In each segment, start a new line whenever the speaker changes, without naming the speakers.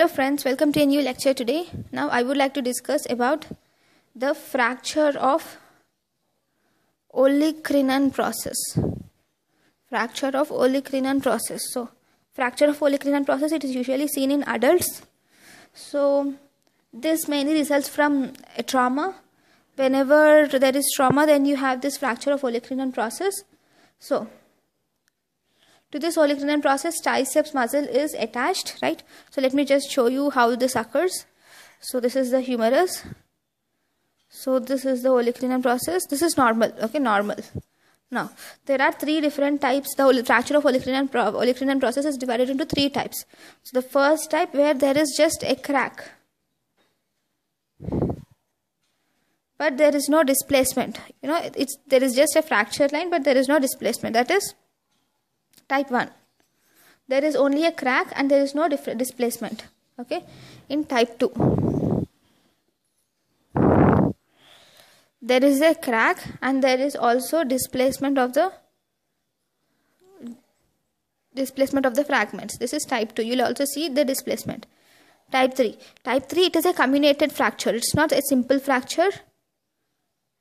Hello friends, welcome to a new lecture today. Now I would like to discuss about the fracture of olecranon process. Fracture of olecranon process. So fracture of olecranon process it is usually seen in adults. So this mainly results from a trauma. Whenever there is trauma then you have this fracture of olecranon process. So to this olecranon process triceps muscle is attached right? So let me just show you how this occurs. So this is the humerus. So this is the olecranon process. This is normal okay? Normal. Now there are three different types. The fracture of pro olecranon process is divided into three types. So the first type where there is just a crack. But there is no displacement. You know it's there is just a fracture line but there is no displacement. That is type 1 there is only a crack and there is no displacement okay? In type 2 there is a crack and there is also displacement of the displacement of the fragments. This is type 2 you'll also see the displacement. Type 3 type 3 it is a comminuted fracture. It's not a simple fracture.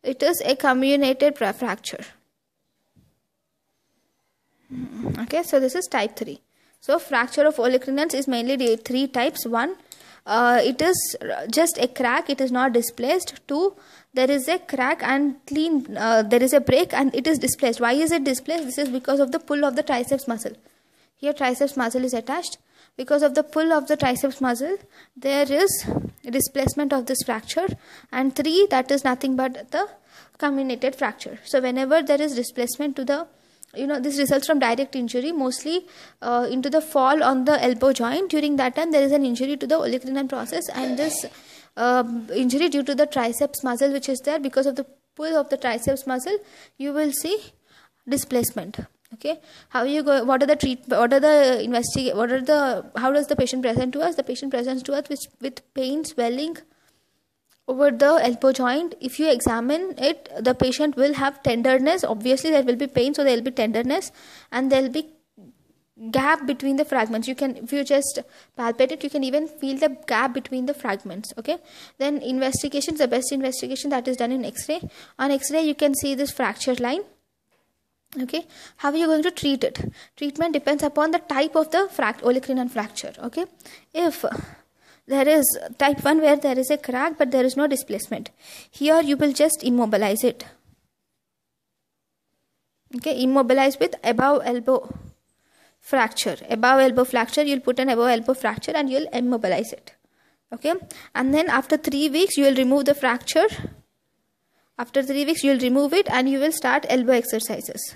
It is a comminuted fracture okay so this is type 3 so fracture of olecranons is mainly three types. One uh, it is just a crack. It is not displaced. Two there is a crack and clean uh, there is a break and it is displaced. Why is it displaced? This is because of the pull of the triceps muscle. Here triceps muscle is attached. Because of the pull of the triceps muscle there is displacement of this fracture. And three that is nothing but the comminuted fracture. So whenever there is displacement to the you know this results from direct injury mostly uh, into the fall on the elbow joint. During that time there is an injury to the olecranon process and this uh, injury due to the triceps muscle which is there. Because of the pull of the triceps muscle you will see displacement. Okay? How you go what are the treat what are the investigate what are the how does the patient present to us? The patient presents to us with, with pain swelling over the elbow joint if you examine it the patient will have tenderness. Obviously there will be pain so there will be tenderness and there will be gap between the fragments. You can if you just palpate it you can even feel the gap between the fragments okay? Then investigation is the best investigation that is done in x-ray. On x-ray you can see this fracture line okay? How are you going to treat it? Treatment depends upon the type of the fract olecranon fracture okay? If there is type 1 where there is a crack but there is no displacement. Here you will just immobilize it. Okay immobilize with above elbow fracture. Above elbow fracture you'll put an above elbow fracture and you'll immobilize it. Okay? And then after 3 weeks you will remove the fracture. After 3 weeks you will remove it and you will start elbow exercises.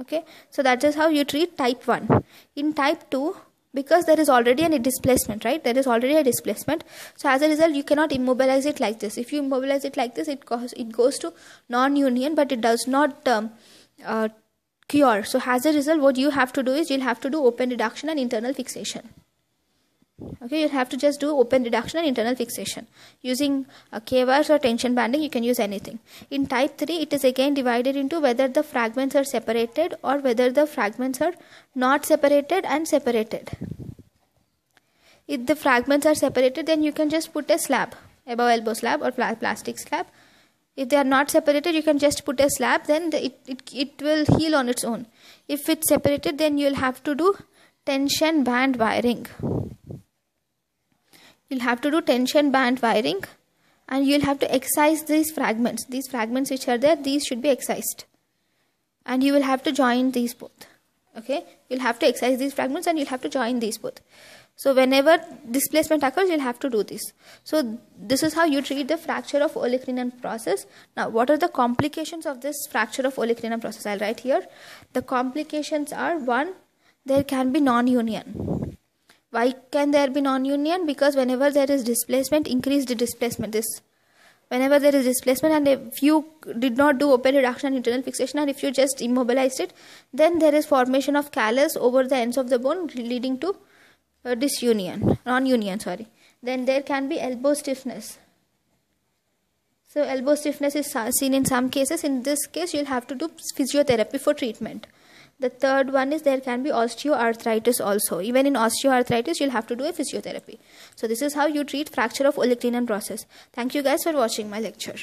Okay? So that is how you treat type 1 in type 2 because there is already a displacement right? There is already a displacement. So as a result you cannot immobilize it like this. If you immobilize it like this it goes it goes to non-union but it does not um, uh, cure. So as a result what you have to do is you'll have to do open reduction and internal fixation okay you have to just do open reduction and internal fixation. Using a K-wires or tension banding you can use anything. In type 3 it is again divided into whether the fragments are separated or whether the fragments are not separated and separated. If the fragments are separated then you can just put a slab above elbow slab or plastic slab. If they are not separated you can just put a slab then the, it, it, it will heal on its own. If it's separated then you'll have to do tension band wiring you'll have to do tension band wiring and you'll have to excise these fragments. These fragments which are there these should be excised. And you will have to join these both. Okay? You'll have to excise these fragments and you'll have to join these both. So whenever displacement occurs you'll have to do this. So this is how you treat the fracture of olecranon process. Now what are the complications of this fracture of olecranon process? I'll write here. The complications are one there can be non-union why can there be non-union? Because whenever there is displacement, increased displacement. This whenever there is displacement and if you did not do open reduction and internal fixation and if you just immobilized it, then there is formation of callus over the ends of the bone leading to uh, disunion, non-union, sorry. Then there can be elbow stiffness. So elbow stiffness is seen in some cases. In this case, you'll have to do physiotherapy for treatment. The third one is there can be osteoarthritis also. Even in osteoarthritis you'll have to do a physiotherapy. So this is how you treat fracture of olecranon process thank you guys for watching my lecture